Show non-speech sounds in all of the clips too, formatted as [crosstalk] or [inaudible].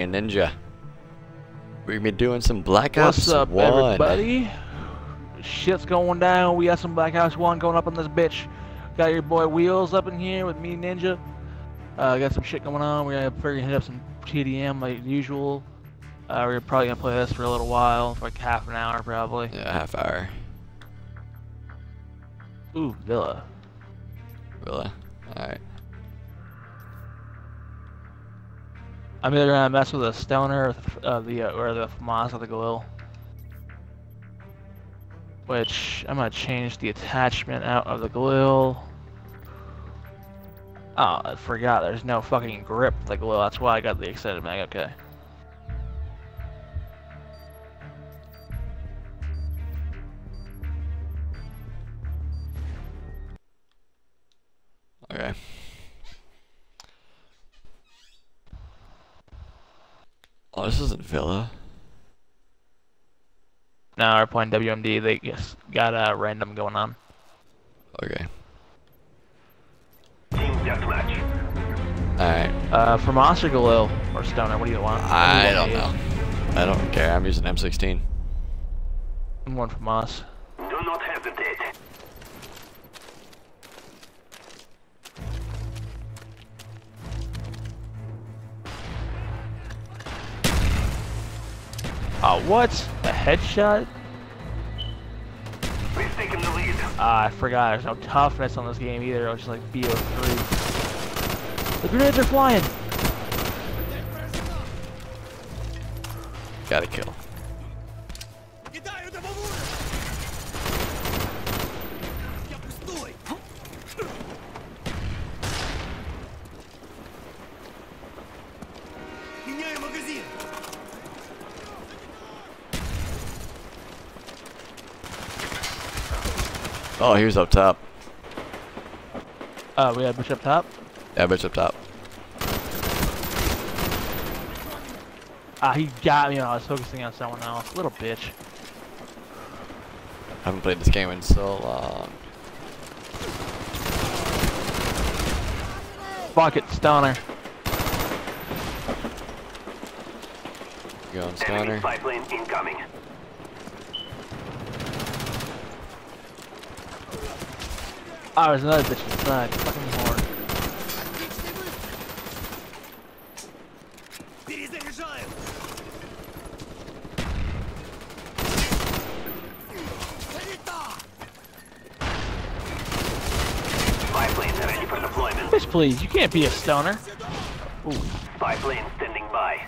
and Ninja. We're gonna be doing some Black Ops What's up, 1. everybody? Shit's going down. We got some Black Ops 1 going up on this bitch. Got your boy Wheels up in here with me, Ninja. Uh, got some shit going on. We're gonna figure hit up some TDM like usual. Uh, we're probably gonna play this for a little while, for like half an hour probably. Yeah, half hour. Ooh, Villa. Villa. Alright. I'm either gonna mess with a stoner or the, uh, the uh, or the FAMAS or the Galil. Which I'm gonna change the attachment out of the Galil. Oh, I forgot. There's no fucking grip the Galil. That's why I got the extended mag. Okay. Okay. Oh, this isn't Villa. Now we're playing WMD. They just got a random going on. Okay. Team deathmatch. Alright. Uh, FAMAS or Galil or stoner? What do you want? What do you I want don't know. I don't care. I'm using M16. I'm going FAMAS. Do Oh, what? A headshot? We've taken the lead. Ah, I forgot. There's no toughness on this game either. It was just like BO3. The grenades are flying. Gotta kill. Oh, he was up top. Uh, we have bitch up top. Yeah, bitch up top. Ah, he got me. when I was focusing on someone else. Little bitch. I haven't played this game in so long. Fuck it, stoner. You going stoner? spy plane incoming. Oh, there's another bitch inside. Fucking whore. Bitch, please, you can't be a stoner. Ooh. Standing by.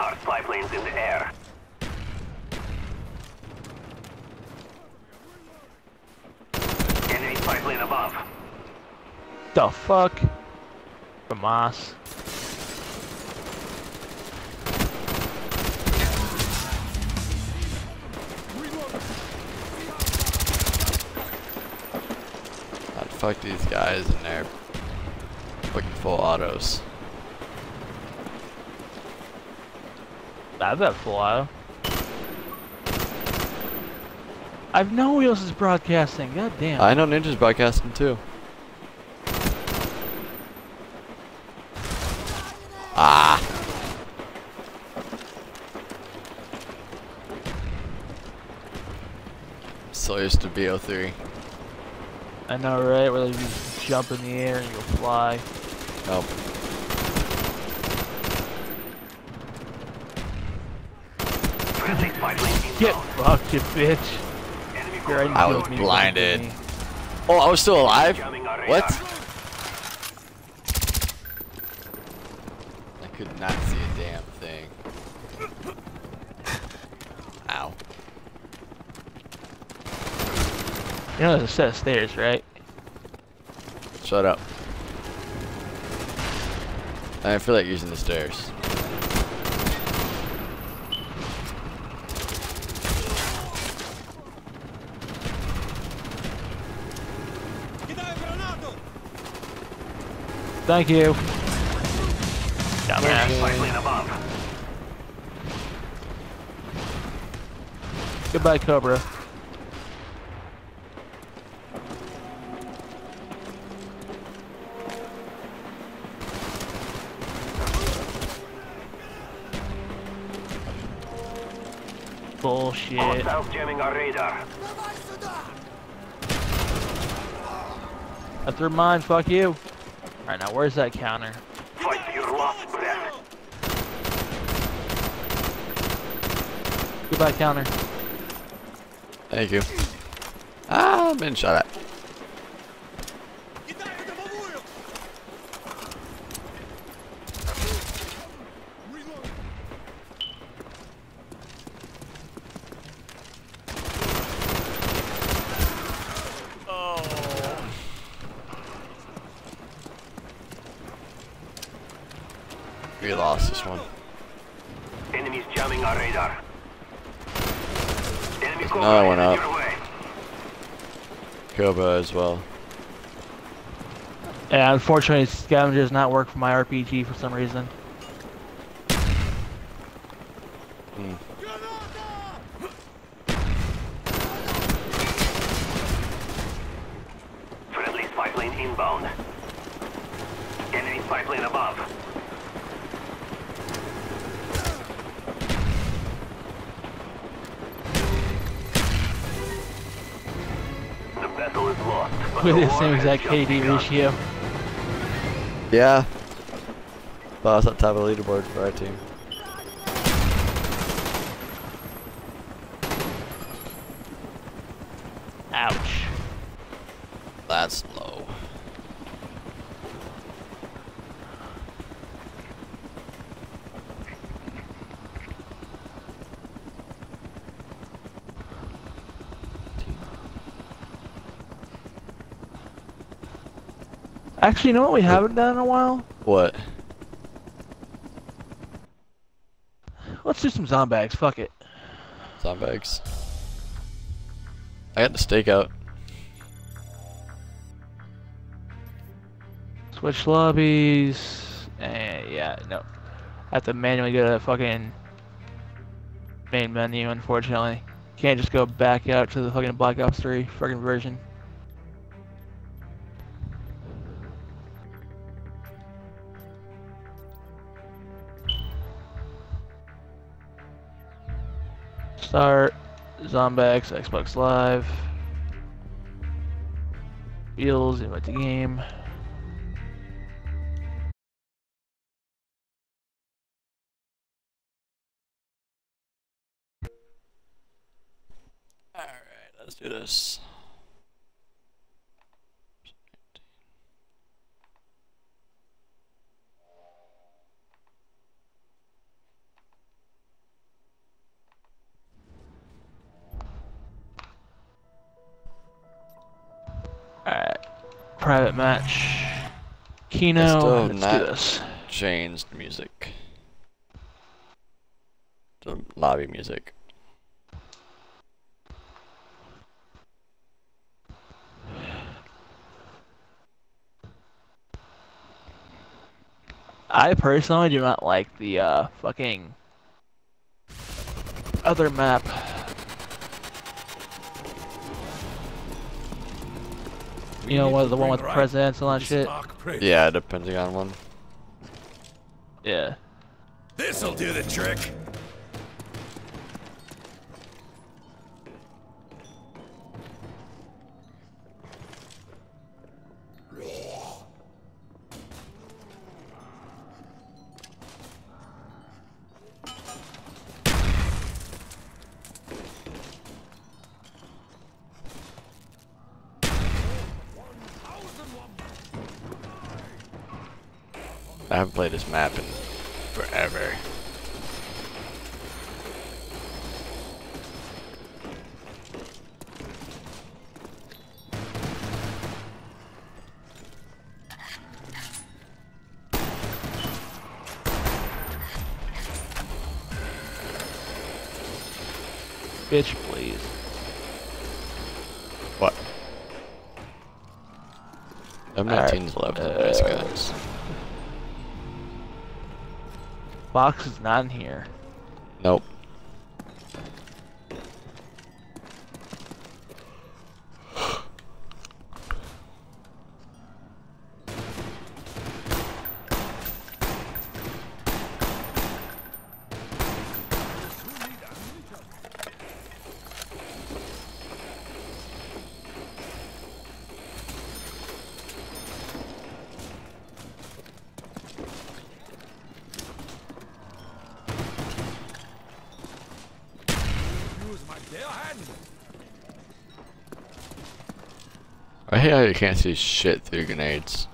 Our spy plane's in the air. The fuck? FAMAS. I'd fuck these guys in their fucking full autos. I've got full auto. I've no wheels is broadcasting. God damn. I know Ninja's broadcasting too. Ah! So used to BO3. I know, right? Where you just jump in the air and you'll fly. Nope. Friendly spy plane inbound. Get fucked, you bitch. Enemy You're I field was blinded. Oh, I was still alive? What? radar. I could not see a damn thing. Ow. You know there's a set of stairs, right? Shut up. I don't feel like using the stairs. Thank you. Goodbye, Cobra. Bullshit. Hostiles jamming our radar. I threw mine, fuck you. Alright, now where's that counter? Fight your last breath. Goodbye, counter. Thank you. Ah, I'm been shot at. Unfortunately, scavenger does not work for my RPG for some reason. Friendly spy plane inbound. Enemy spy plane above. The battle is lost. With the same exact KD ratio. Yeah. But I was at top of the leaderboard for our team. Actually, you know what we haven't done in a while? What? Let's do some zombags. Fuck it. Zombags. I got the stakeout. Switch lobbies. And yeah, no. I have to manually go to the fucking main menu, unfortunately. Can't just go back out to the fucking Black Ops 3 fucking version. Start. Zombax, Xbox Live. Wheels, invite the game. Alright, let's do this. Match. Kino. Let's do this. Changed music. The lobby music. I personally do not like the uh, fucking other map. You know what? The one with presidents and all that shit. Yeah, depending on one. Yeah. This'll do the trick. Map in forever. Bitch, please. What? M19's left in nice uh, guns. Box is not in here. Nope. How you can't see shit through grenades.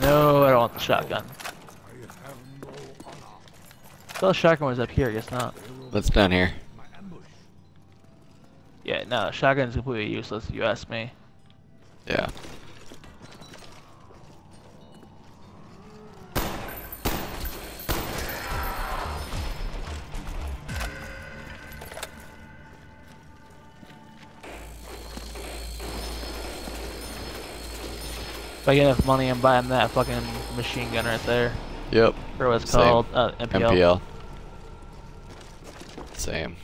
No, I don't want the shotgun. The shotgun was up here, I guess not. That's down here. Yeah, no, shotgun's completely useless if you ask me. Yeah. If I get enough money, I'm buying that fucking machine gun right there. Yep. Or what's called uh, MPL. MPL. Same.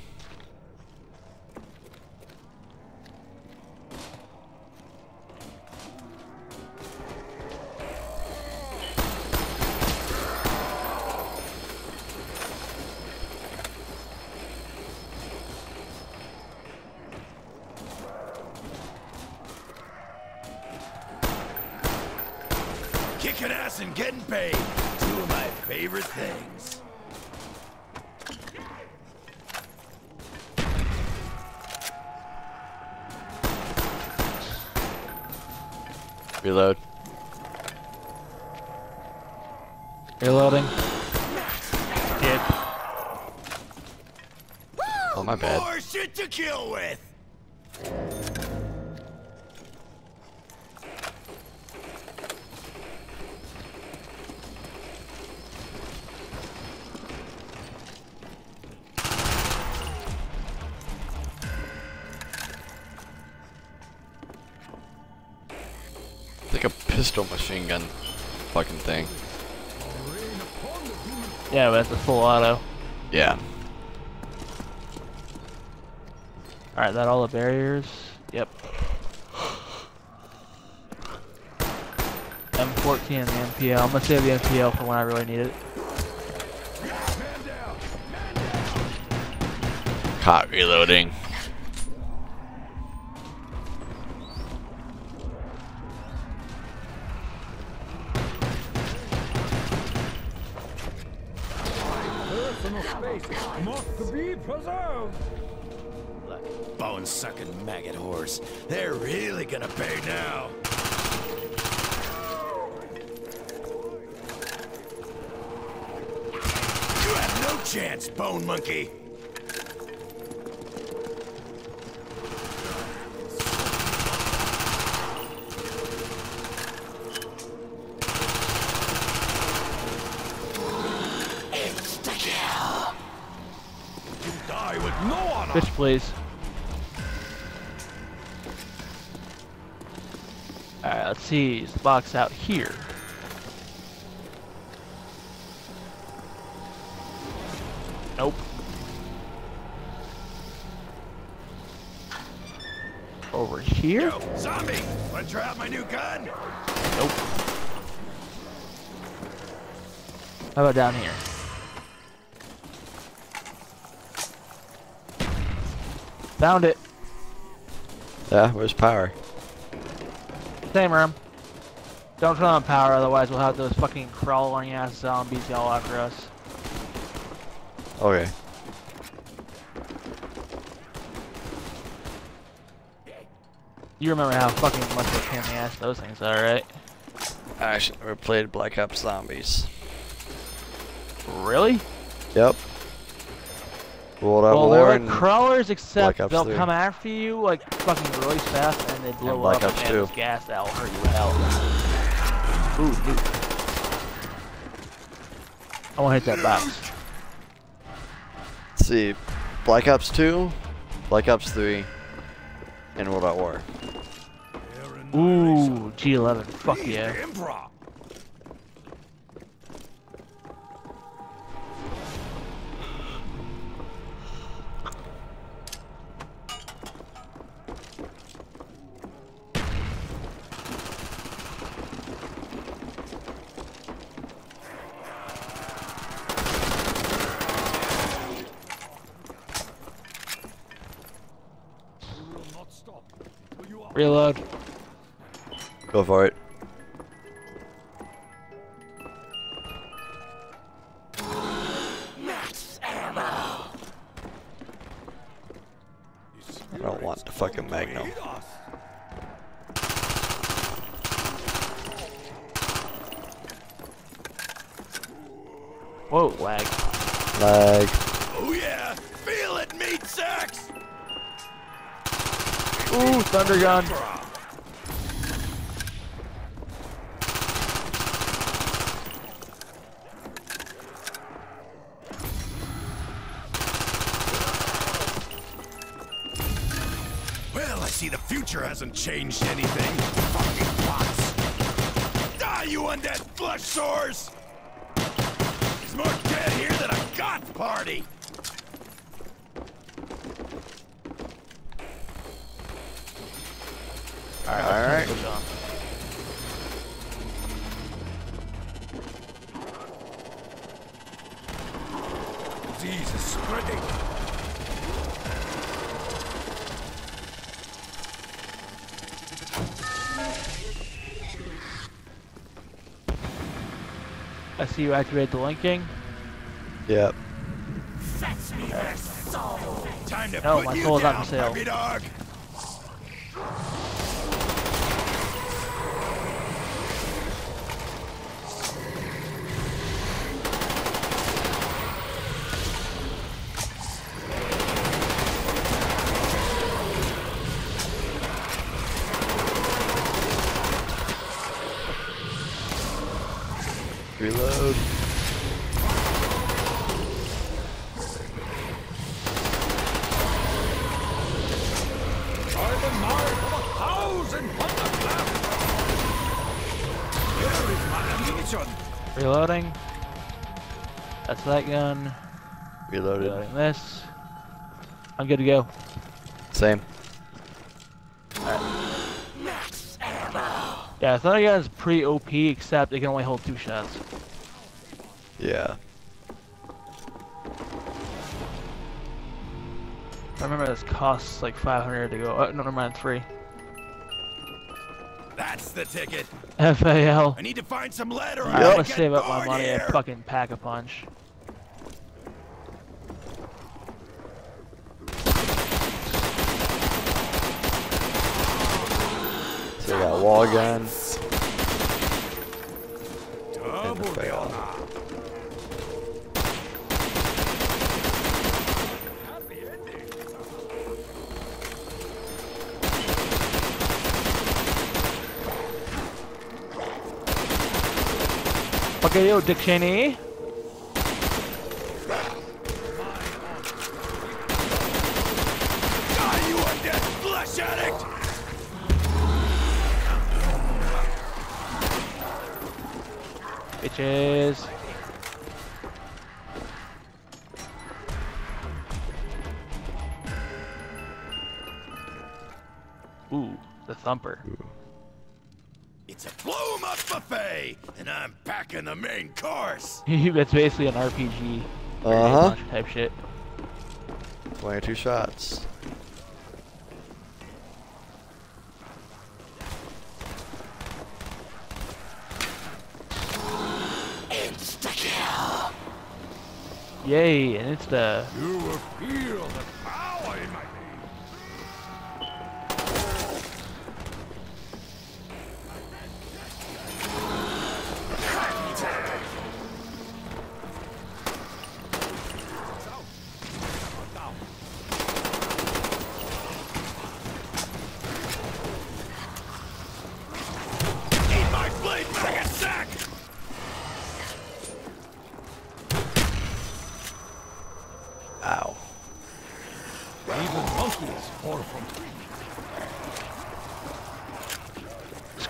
Reload. Reloading. Kid. Oh my bad. More shit to kill with. Pistol machine gun fucking thing. Yeah, but that's a full auto. Yeah. Alright, that all the barriers? Yep. M14 and the MPL. I'm gonna save the MPL for when I really need it. Caught reloading. Personal space must be preserved. Bone sucking maggot whores. They're really gonna pay now. You have no chance, bone monkey. Please. Alright, let's see. Is the box out here? Nope. Over here? Yo, zombie! Wanna try out my new gun? Nope. How about down here? Found it. Yeah, where's power? Same room. Don't turn on power, otherwise we'll have those fucking crawling ass zombies all after us. Okay. You remember how fucking much of a pain in the ass those things are, right? I actually never played Black Ops Zombies. Really? Yep. World at well, War they're like crawlers, except they'll 3. come after you like fucking really fast, and they blow Black up Ops and 2. gas that'll hurt you hell. Ooh, dude. I want to hit that box. Let's see, Black Ops 2, Black Ops 3, and World at War. Ooh, G11. Fuck yeah. Reload. Go for it. Gun. Well, I see the future hasn't changed anything. Fucking pots. Die, you undead flesh sores! There's more dead here than a goth party! Alright. Disease is spreading. I see you activate the linking. Yep. Time to No, put my you soul's not down, for sale. puppy dog! Reload. By the mark of a thousand thunderclaps! Here is my ammunition! Reloading. That's that gun. Reloaded. Reloading this. I'm good to go. Same. Yeah, thunder gun's pretty OP, except it can only hold two shots. Yeah. I remember this costs like 500 to go. Oh, no, never mind, three. That's the ticket. FAL. I need to find some lead or I'm I'm gonna gonna save up my board money and fucking pack a punch. So we got wall guns. And Double the fail. Okay, yo, Dick Cheney. I'm packing the main course. [laughs] That's basically an RPG. Uh huh. Type shit. 22 shots. Insta kill. Yay, and it's the You will feel the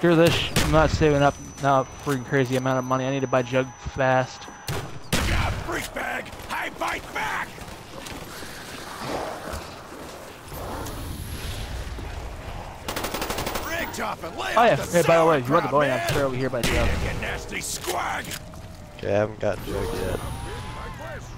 screw this. I'm not saving up now a freaking crazy amount of money. I need to buy Jug fast. Yeah, freak bag! I bite back! Rig top and lay Oh yeah. Hey, by the way, you want the sauerkraut, boy? I'm man. straight over here by Jug. You nasty squag! Okay, I haven't got jug yet. My quest.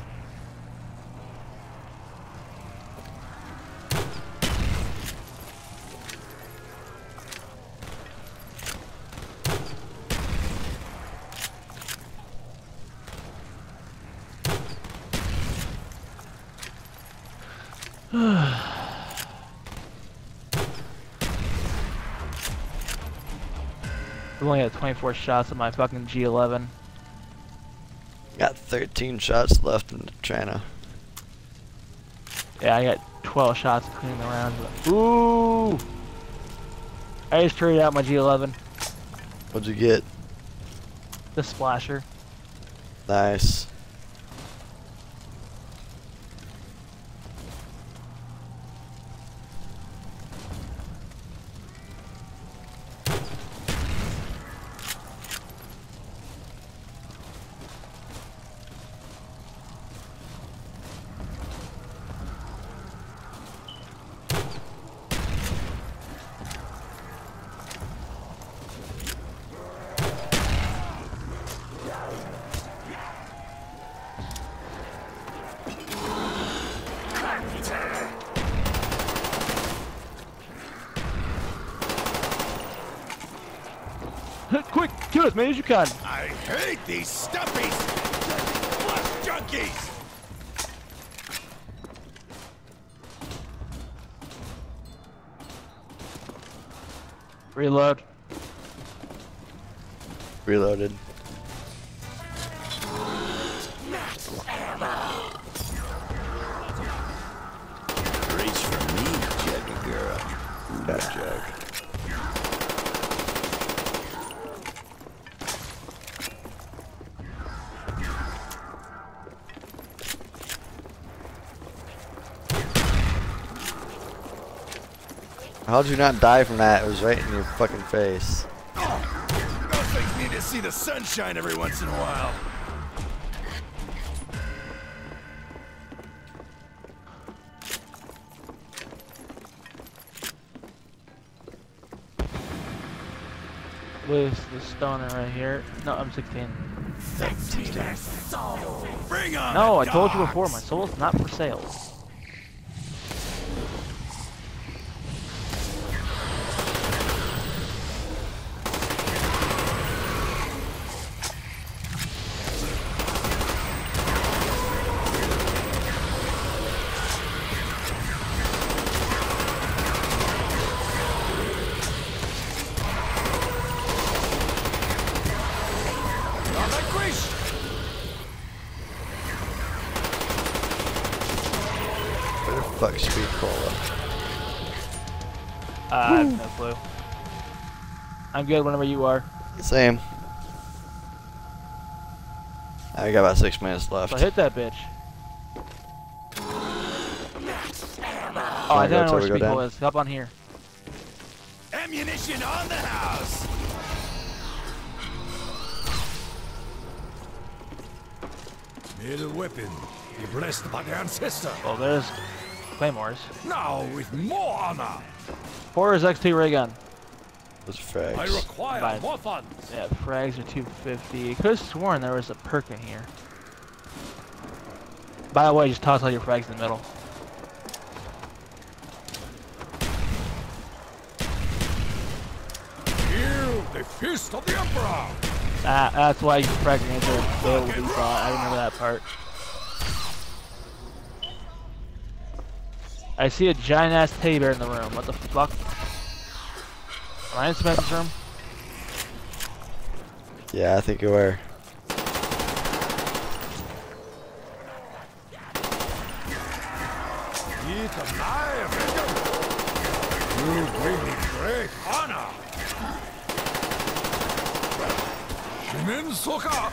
[sighs] I've only got 24 shots at my fucking G11. Got 13 shots left in China. Yeah, I got 12 shots cleaning the rounds. But... Ooh! I just traded out my G11, What'd you get? the splasher. Nice. Quick, kill as many as you can. I hate these stuffies! Flush junkies! Reload. Reloaded. How'd you not die from that? It was right in your fucking face. Those things need to see the sunshine every once in a while. With the stoner right here. No, I'm 16. Bring on No, I the told you before, my dogs. soul's not for sale. I'm good whenever you are. Same. I got about six minutes left. So hit that bitch. Oh, I don't know till where we go Speedball down? is. Hop on here. Ammunition on the house! Little weapon, be blessed by the ancestor. Oh, there's Claymores. Now with more honor, Porter's X2 ray gun. Those I frags. require Bye. more funds. Yeah, frags are 250. Could have sworn there was a perk in here. By the way, just toss all your frags in the middle. Heal the fist of the emperor. Ah, that's why you frag grenades are so be bought. I remember that part. I see a giant ass teddy bear in the room. What the fuck? Am I in Spencer's room? Yeah, I think you were. Eat of my avenger. You bring me great honor. Shimin Soka.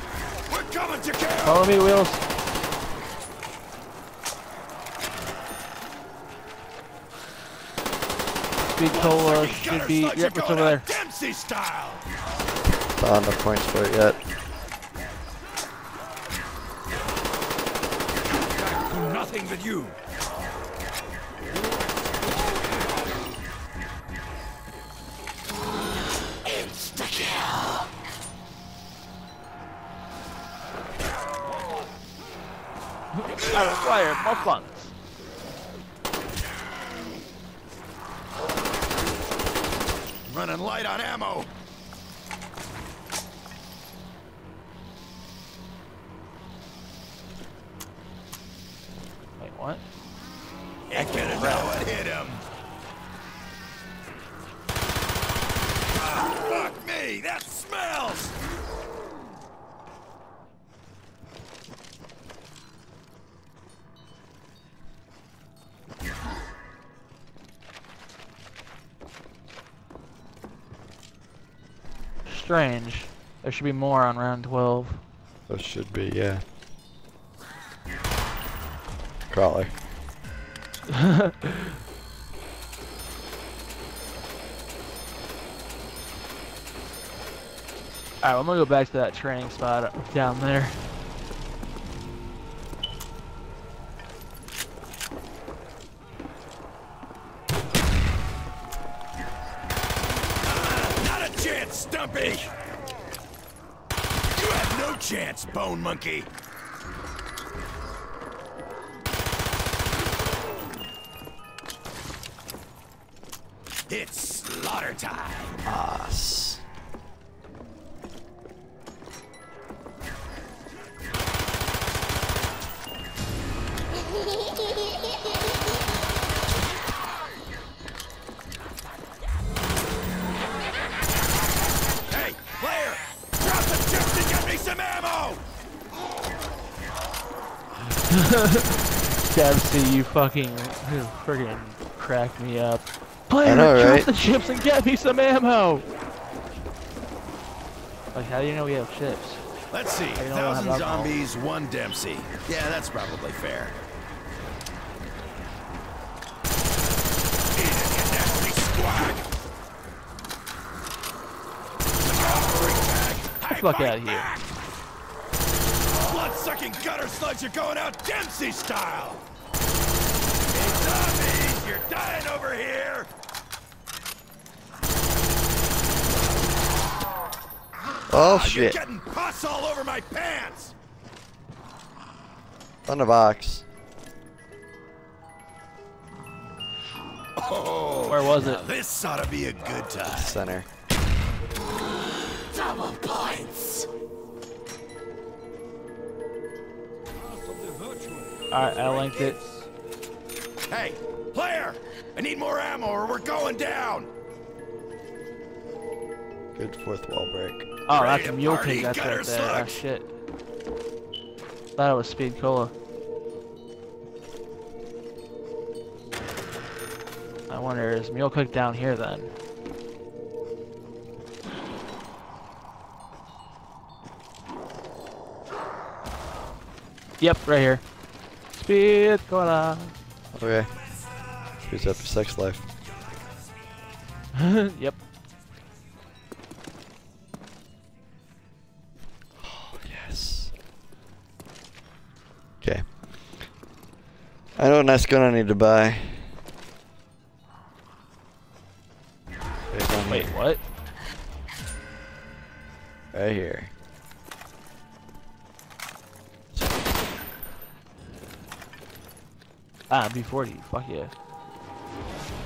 We're coming to kill! Follow me, Wheels. Speed cola should be. Yep, it's over there. Dempsey style! Not on the points for it yet. Do nothing but you. I require more funds. Running light on ammo. Wait, what? Ain't gonna Hit him. Ah, fuck me! That smells! Strange. There should be more on round 12. There should be, yeah. Crawler. [laughs] Alright, I'm gonna go back to that training spot down there. Monkey! [laughs] Dempsey, you fucking, you friggin' crack me up. Player, know, drop right? the chips and get me some ammo! Like, how do you know we have chips? Let's see, I thousand zombies, one Dempsey. Yeah, that's probably fair. Eat it, you nasty squag! Offering tag. the fuck out of here. Back. Blood-sucking gutter slugs are going out Dempsey style! Hey, zombies, you're dying over here! Oh Ah, You're shit. getting pus all over my pants! On the box. Oh, Where was it? This ought to be a good time. Center. Double points! Alright, I linked it. Hey, player! I need more ammo or we're going down! Good fourth wall break. Oh, Ready that's a to mule pig that's right there. Ah, slugs? shit. Thought it was speed cola. I wonder, is Mule Kick down here then? Yep, right here. Speed cola. Okay. Who's up your sex life? [laughs] yep. Oh, yes. Okay. I know what nice gun I need to buy. Forty, Fuck yeah.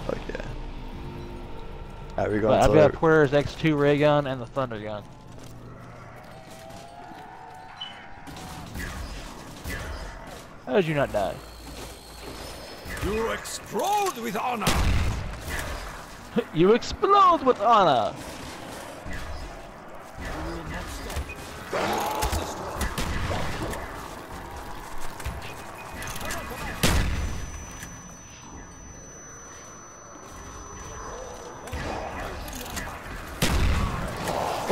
Fuck yeah. We're going I've got Porter's X2 ray gun and the Thunder gun. How did you not die? You explode with honor! [laughs] you explode with honor!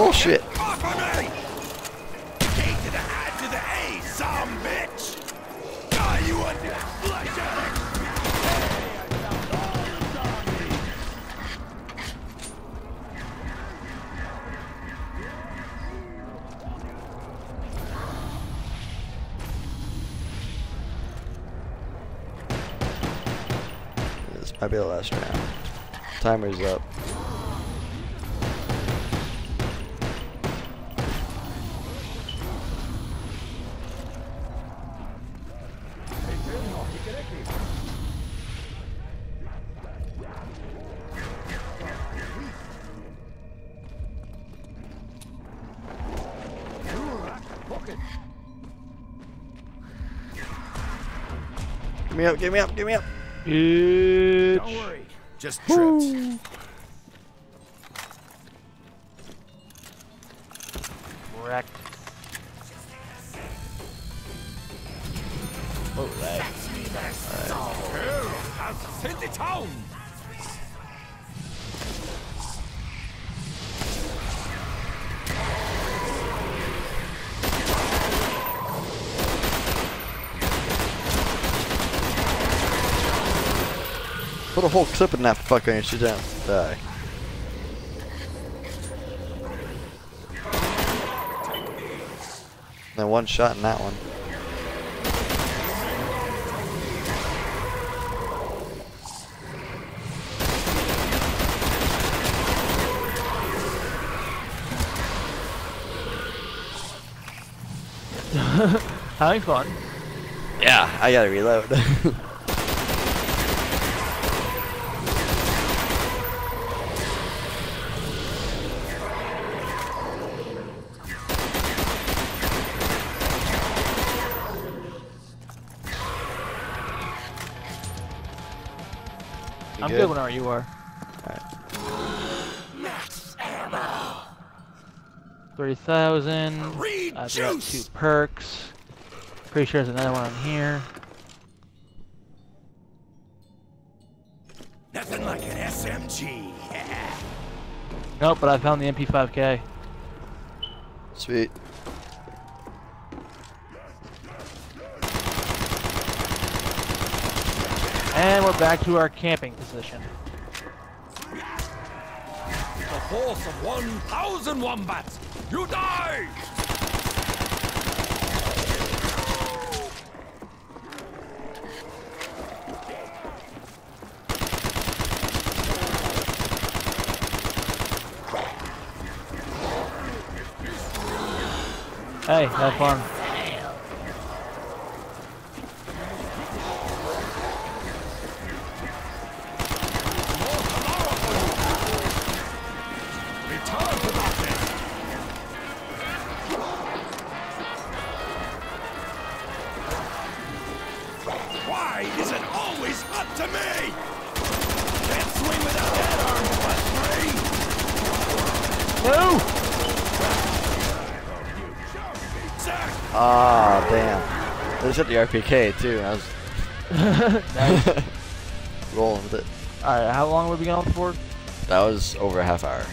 Addict! This might be the last round. Timer's up. Me up, give me up, give me up! Bitch. Don't worry. Just tripped. Wrecked. Whole clip in that fucker and she down. Die. Then one shot in that one. [laughs] Having fun. Yeah, I gotta reload. [laughs] You I'm good? whenever you are. Max ammo. 30,000. I've got two perks. Pretty sure there's another one on here. Nothing like an SMG. Nope, but I found the MP5K. Sweet. And back to our camping position. The horse of 1,000 wombats! You die! Hey, have fun. RPK too. I was [laughs] nice. [laughs] rolling with it. Alright, how long have we going for? That was over a half hour.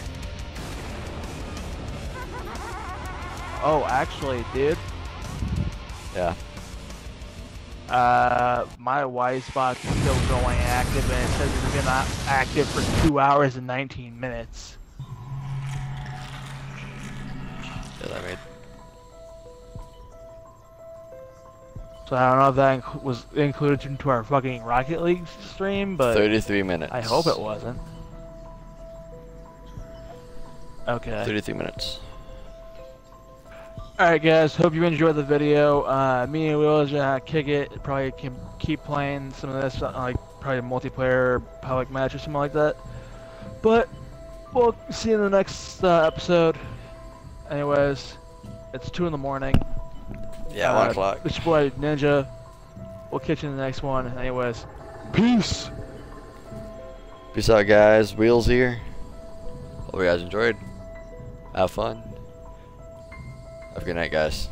Oh, actually, dude. Yeah. Uh, my Y spot's still going active, and it says it's been active for two hours and 19 minutes. Yeah, that made. So I don't know if that inc- was included into our fucking Rocket League stream, but 33 minutes. I hope it wasn't. Okay. 33 minutes. Alright guys, hope you enjoyed the video. Uh, me and Will is gonna kick it. Probably can keep playing some of this, uh, like probably a multiplayer public match or something like that. But we'll see you in the next uh, episode. Anyways, it's 2 in the morning. Yeah, Uh, 1 o'clock. It's your boy Ninja. We'll catch you in the next one. Anyways, peace! Peace out, guys. Wheels here. Hope you guys enjoyed. Have fun. Have a good night, guys.